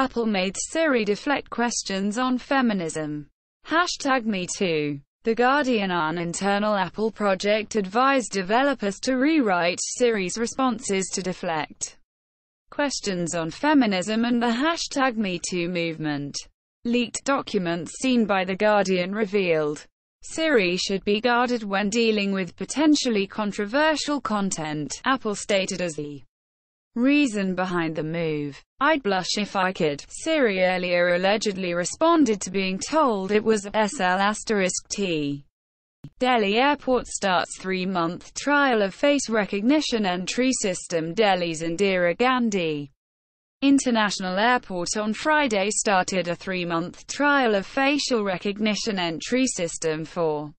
Apple made Siri deflect questions on feminism. Hashtag MeToo. The Guardian An internal Apple project advised developers to rewrite Siri's responses to deflect questions on feminism and the hashtag MeToo movement. Leaked documents seen by The Guardian revealed Siri should be guarded when dealing with potentially controversial content, Apple stated as the reason behind the move. I'd blush if I could. Siri earlier allegedly responded to being told it was SL T. Delhi Airport starts three-month trial of face recognition entry system Delhi's Indira Gandhi International Airport on Friday started a three-month trial of facial recognition entry system for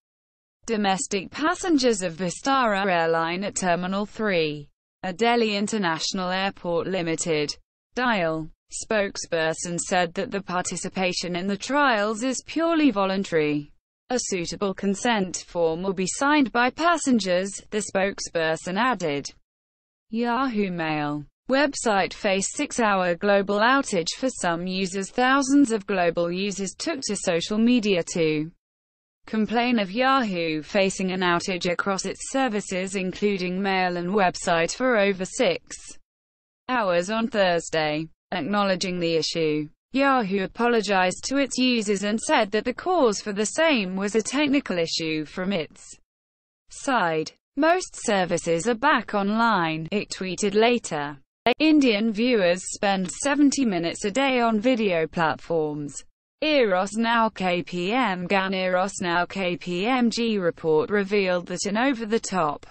domestic passengers of Vistara Airline at Terminal 3, a Delhi International Airport Limited. Dial spokesperson said that the participation in the trials is purely voluntary. A suitable consent form will be signed by passengers, the spokesperson added. Yahoo Mail website faced six-hour global outage for some users. Thousands of global users took to social media to complain of Yahoo facing an outage across its services including mail and website for over six hours on Thursday. Acknowledging the issue, Yahoo apologized to its users and said that the cause for the same was a technical issue from its side. Most services are back online, it tweeted later. Indian viewers spend 70 minutes a day on video platforms. Eros Now KPMG An Eros Now KPMG report revealed that an over-the-top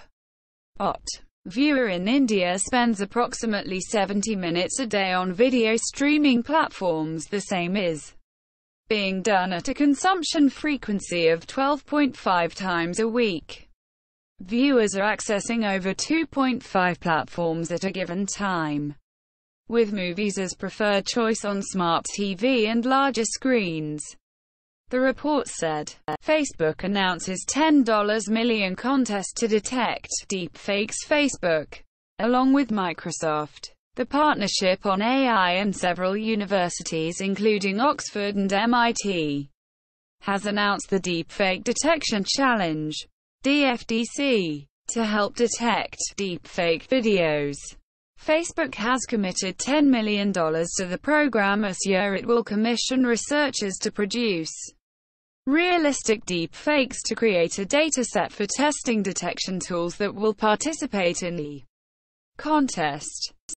OTT viewer in India spends approximately 70 minutes a day on video streaming platforms the same is being done at a consumption frequency of 12.5 times a week. Viewers are accessing over 2.5 platforms at a given time, with movies as preferred choice on smart TV and larger screens. The report said, Facebook announces $10 million contest to detect deepfakes Facebook, along with Microsoft. The partnership on AI and several universities including Oxford and MIT has announced the Deepfake Detection Challenge. DFDC, to help detect deepfake videos. Facebook has committed $10 million to the program this year. It will commission researchers to produce realistic deepfakes to create a dataset for testing detection tools that will participate in the contest.